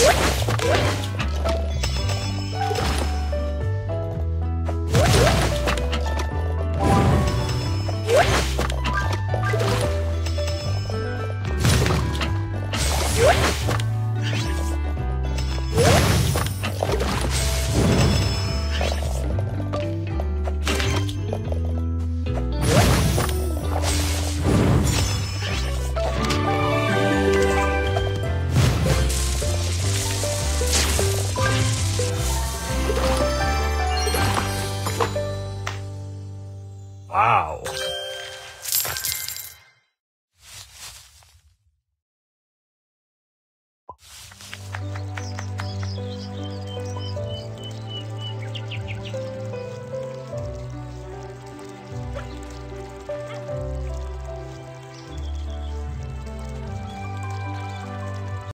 What?